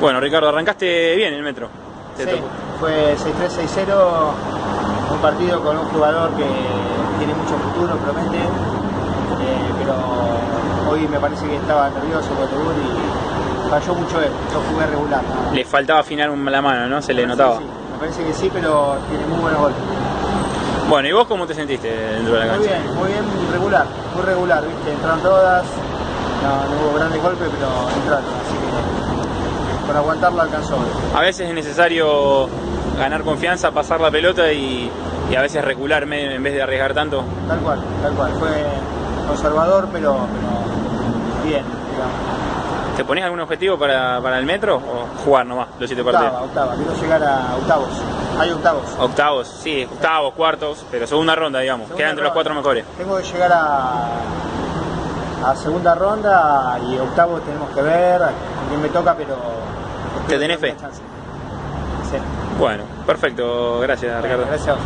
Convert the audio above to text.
Bueno, Ricardo, arrancaste bien el metro. Sí, fue 6-3-6-0, un partido con un jugador que tiene mucho futuro, promete, eh, pero hoy me parece que estaba nervioso Cotebur y falló mucho él, yo jugué regular. Le faltaba afinar la mano, ¿no? Se le Me notaba. sí, me parece que sí, pero tiene muy buenos golpes. Bueno, ¿y vos cómo te sentiste dentro de la Muy cancha? bien, muy bien, regular, muy regular, ¿viste? Entraron todas, no, no hubo grandes golpes, pero entraron, así que con aguantarlo alcanzó. A veces es necesario ganar confianza, pasar la pelota y, y a veces recular en vez de arriesgar tanto. Tal cual, tal cual. Fue conservador, pero, pero bien, digamos. ¿Te ponías algún objetivo para, para el metro o jugar nomás los siete Octava, partidos? octava. Quiero llegar a octavos. Hay octavos. Octavos, sí, octavos, cuartos, pero segunda ronda, digamos. Segunda Quedan entre los cuatro mejores. Tengo que llegar a, a segunda ronda y octavos tenemos que ver a quién me toca, pero... ¿Te tenés fe? tener chance. Sí. Bueno, perfecto, gracias Ricardo. Gracias.